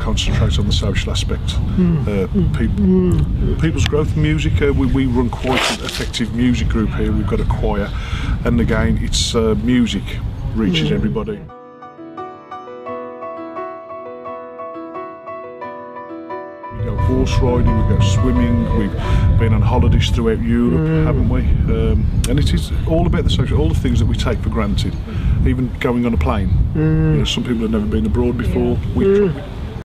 concentrate on the social aspect. Hmm. Uh, hmm. peop- hmm. people's growth music. Uh, we, we run quite an effective music group here. We've got a choir, and again, it's uh, music reaches everybody. We go horse riding, we go swimming, we've been on holidays throughout Europe, haven't we? Um, and it is all about the social, all the things that we take for granted, even going on a plane. You know, some people have never been abroad before. We,